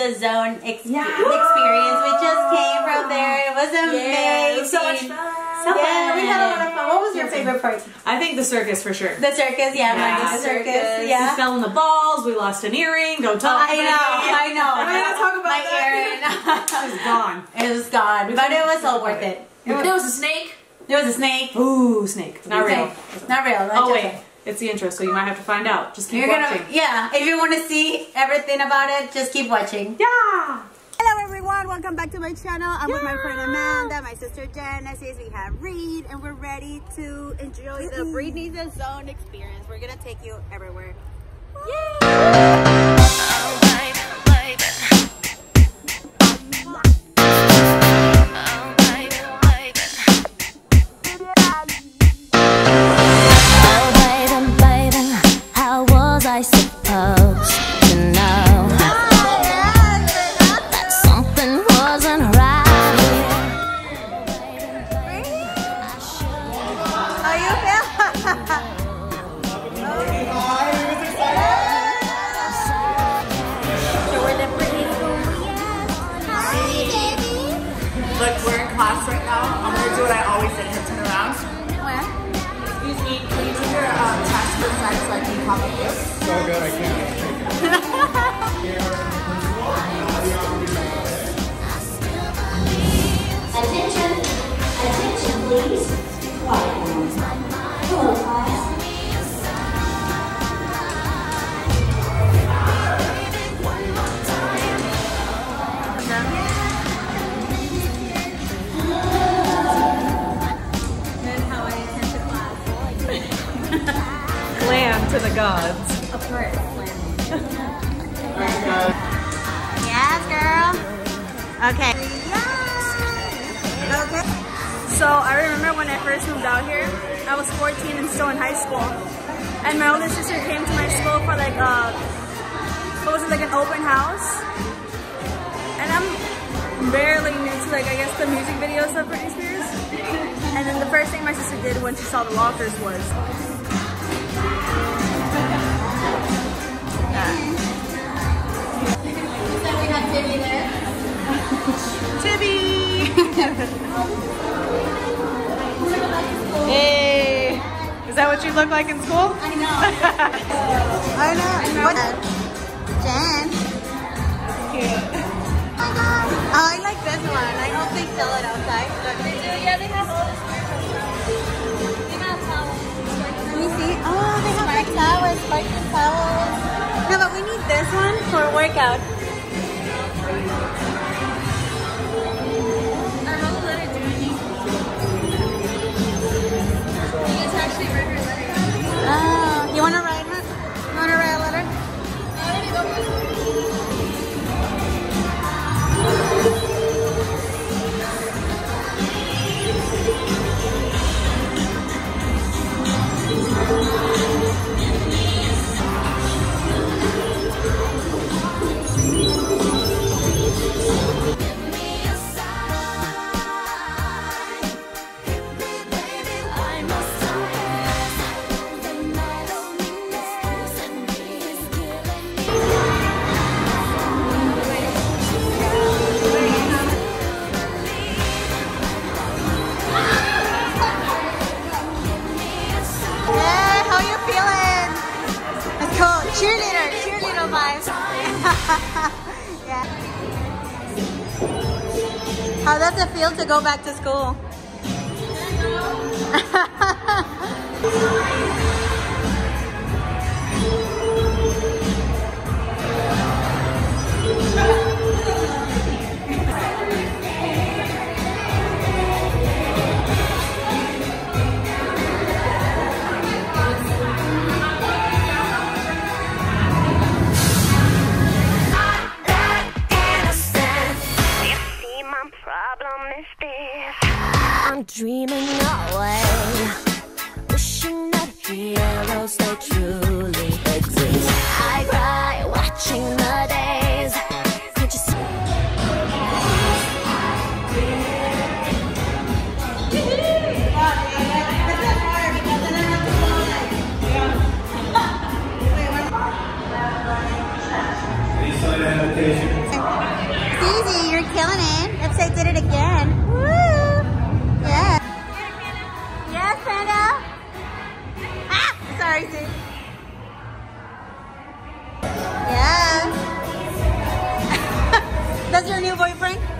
the zone ex- experience. We just came from there. It was amazing. so much fun. So yeah, we had a lot of fun. What was your favorite part? I think the circus for sure. The circus, yeah, Yeah. The circus, We yeah. fell in the balls. We lost an earring. Don't oh, talk. I know, I know. We're gonna talk about My that. earring. It's gone. it was gone, but it was all worth it. It was- There was a snake. There was a snake. Ooh, snake. Not real. Not real. That's Oh okay. wait, it's the intro, so you might have to find out. Just keep You're gonna, watching. yeah. If you want to see everything about it, just keep watching. Yeah. Hello everyone, welcome back to my channel. I'm with my friend Amanda, my sister Gennesis, we have Reed, and we're ready to enjoy the a Zone experience. We're gonna take you everywhere. Oh, turn around. Excuse me, can you do your um, test for sex so I can? So good, I can't. Okay. Okay. So I remember when I first moved out here, I was 14 and still in high school. And my older sister came to my school for like a, what was it, like an open house? And I'm barely new to like, I guess the music videos of Britney Spears. And then the first thing my sister did when she saw the lockers was we have Timmy there. Hey. Is that what you look like in school? I know. I know. What? Jen. Cute. Oh, I like this one. I hope they sell it outside. They do, yeah, they have all Let me see. Oh, they have like towels, sparkling towels. No, but we need this one for workout. Go back to school? I'm dreaming away, wishing that heroes they truly exist. I cry watching the days. That's your new boyfriend?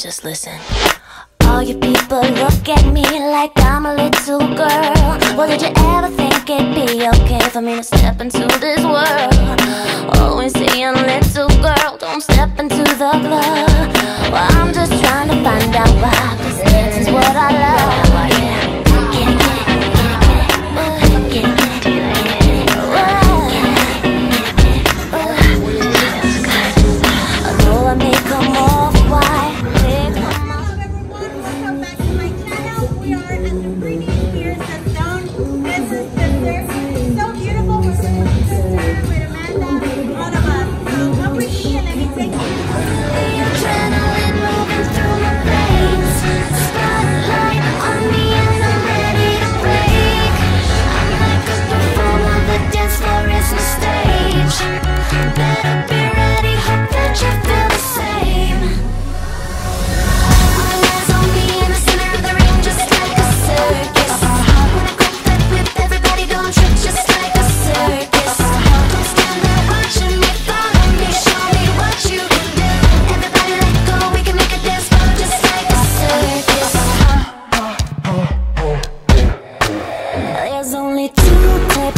just listen. All you people look at me like I'm a little girl. Well, did you ever think it'd be okay for me to step into this world? Always saying, little girl, don't step into the club.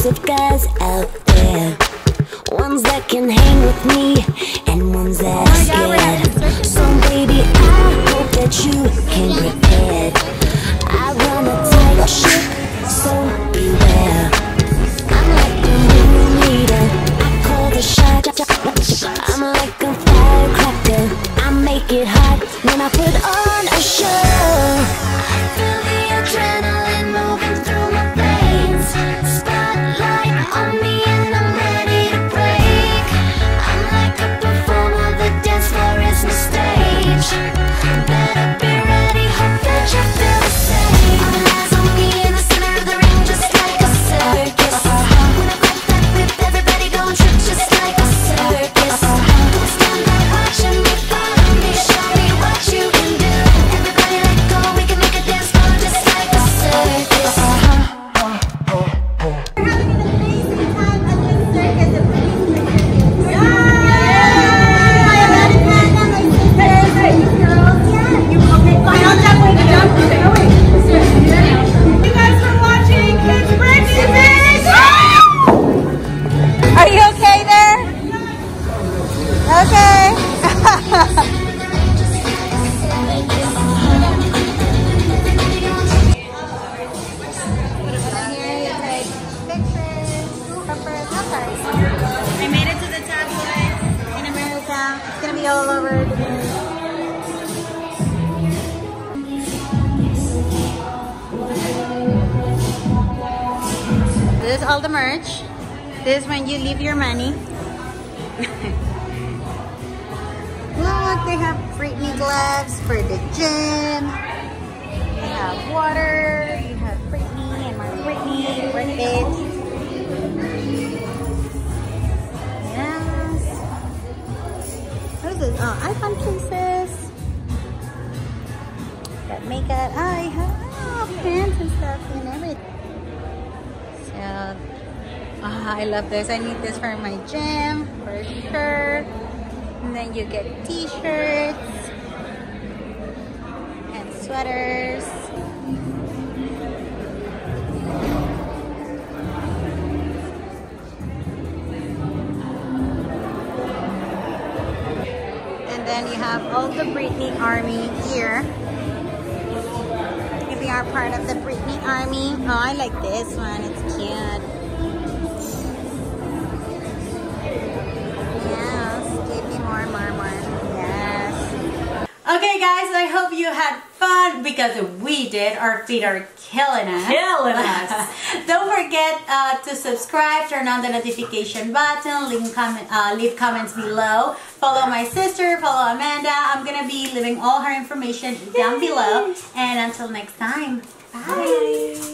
Of guys out there. Ones that can hang with me. church. This is when you leave your money. Look, they have Britney gloves for the gym. They have water. You have Britney and my Britney workbench. Yes. What is this? Oh, iPhone cases. Got makeup. Oh, I have pants and stuff and everything. So Ah, I love this. I need this for my gym, for sure. And then you get t-shirts and sweaters. And then you have all the Britney Army here. If you are part of the Britney Army. Oh, I like this one. It's cute. Guys, I hope you had fun because we did. Our feet are killing us. Killing us. Don't forget uh, to subscribe, turn on the notification button, leave, comment, uh, leave comments below. Follow my sister, follow Amanda. I'm going to be leaving all her information down below. And until next time, bye.